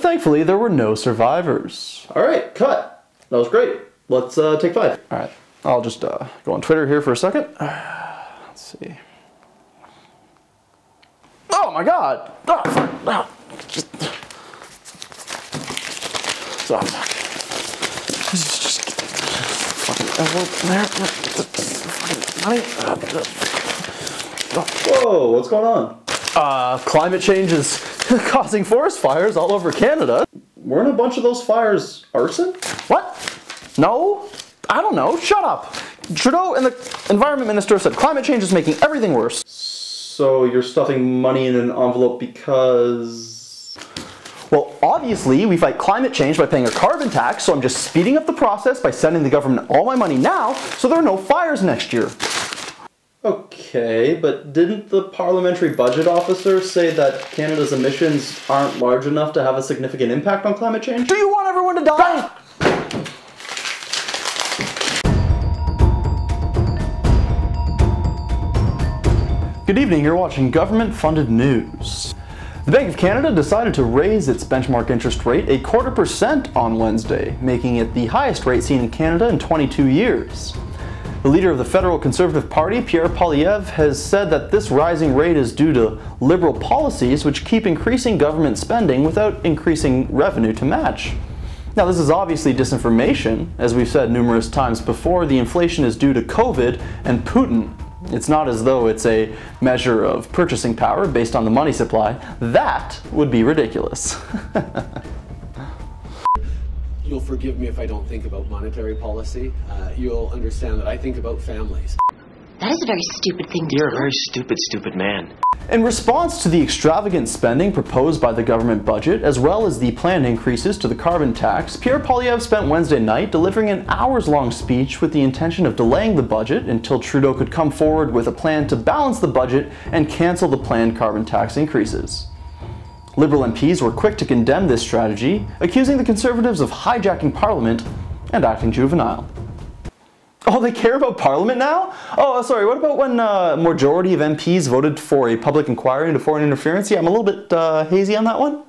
but thankfully there were no survivors. All right, cut. That was great. Let's uh, take five. All right, I'll just uh, go on Twitter here for a second. Let's see. Oh my God! Oh, fuck. Oh. Just... Oh, fuck. Just, just get fucking envelope there. Fucking money. Whoa, what's going on? Uh, climate change is causing forest fires all over Canada. Weren't a bunch of those fires arson? What? No? I don't know. Shut up. Trudeau and the environment minister said climate change is making everything worse. So you're stuffing money in an envelope because. Well, obviously, we fight climate change by paying a carbon tax, so I'm just speeding up the process by sending the government all my money now so there are no fires next year. Okay, but didn't the parliamentary budget officer say that Canada's emissions aren't large enough to have a significant impact on climate change? Do you want everyone to die? Good evening, you're watching government funded news. The Bank of Canada decided to raise its benchmark interest rate a quarter percent on Wednesday, making it the highest rate seen in Canada in 22 years. The leader of the federal Conservative Party, Pierre Poilievre, has said that this rising rate is due to liberal policies which keep increasing government spending without increasing revenue to match. Now, this is obviously disinformation. As we've said numerous times before, the inflation is due to COVID and Putin, it's not as though it's a measure of purchasing power based on the money supply. That would be ridiculous. You'll forgive me if I don't think about monetary policy. Uh, you'll understand that I think about families. That is a very stupid thing to do. You're do. a very stupid, stupid man. In response to the extravagant spending proposed by the government budget, as well as the planned increases to the carbon tax, Pierre Poilievre spent Wednesday night delivering an hours-long speech with the intention of delaying the budget until Trudeau could come forward with a plan to balance the budget and cancel the planned carbon tax increases. Liberal MPs were quick to condemn this strategy, accusing the Conservatives of hijacking Parliament and acting juvenile. Oh, they care about Parliament now? Oh, sorry, what about when a uh, majority of MPs voted for a public inquiry into foreign interference? Yeah, I'm a little bit uh, hazy on that one.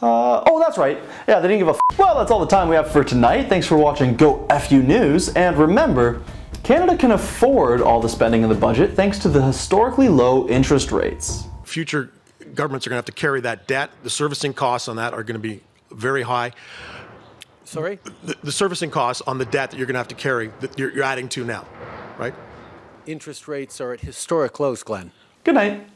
Uh, oh, that's right. Yeah, they didn't give a f- Well, that's all the time we have for tonight. Thanks for watching Go FU News. And remember, Canada can afford all the spending in the budget thanks to the historically low interest rates. Future governments are going to have to carry that debt. The servicing costs on that are going to be very high. Sorry? The, the servicing costs on the debt that you're going to have to carry that you're, you're adding to now, right? Interest rates are at historic lows, Glenn. Good night.